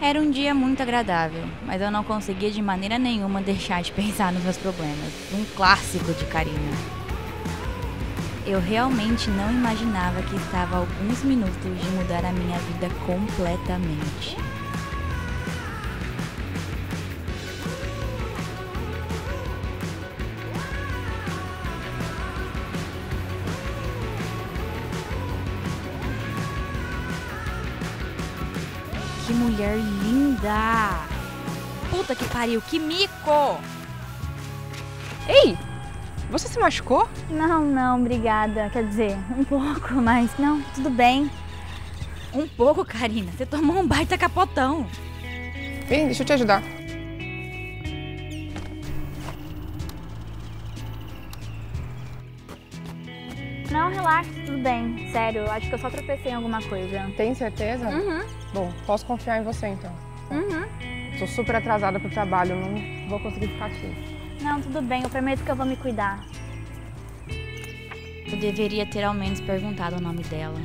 Era um dia muito agradável, mas eu não conseguia de maneira nenhuma deixar de pensar nos meus problemas. Um clássico de Karina. Eu realmente não imaginava que estava a alguns minutos de mudar a minha vida completamente. Que mulher linda! Puta que pariu, que mico! Ei, você se machucou? Não, não, obrigada. Quer dizer, um pouco, mas não, tudo bem. Um pouco, Karina. Você tomou um baita capotão. Vem, deixa eu te ajudar. Não, relaxa, tudo bem. Sério, eu acho que eu só tropecei em alguma coisa. Tem certeza? Uhum, Bom, posso confiar em você então. uhum. Tô super atrasada pro trabalho, não vou conseguir ficar aqui. Não, tudo bem, eu prometo que eu vou me cuidar. Eu deveria ter ao menos perguntado o nome dela.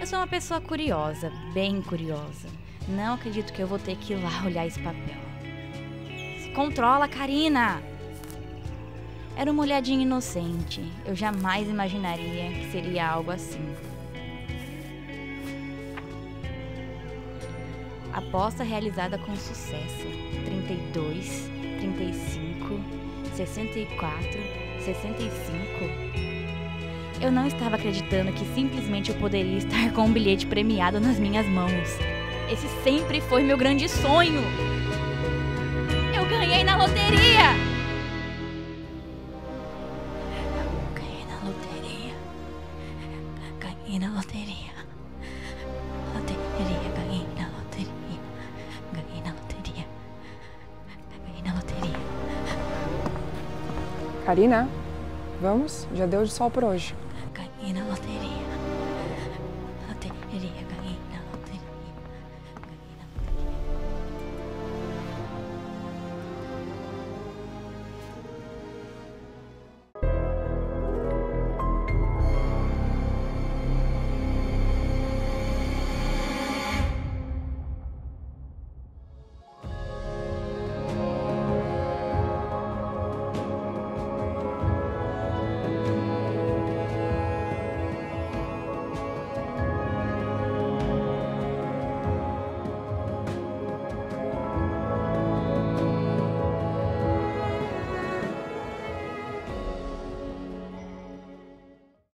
Eu sou uma pessoa curiosa, bem curiosa. Não acredito que eu vou ter que ir lá olhar esse papel. Se controla, Karina! Era uma olhadinha inocente. Eu jamais imaginaria que seria algo assim. Aposta realizada com sucesso. 32, 35, 64, 65. Eu não estava acreditando que simplesmente eu poderia estar com um bilhete premiado nas minhas mãos. Esse sempre foi meu grande sonho. Eu ganhei na loteria! Ganhei na loteria. Loteria, ganhei na loteria. Ganhei na loteria. Ganhei na loteria. Karina, vamos? Já deu de sol por hoje. Ganhei na loteria. Loteria,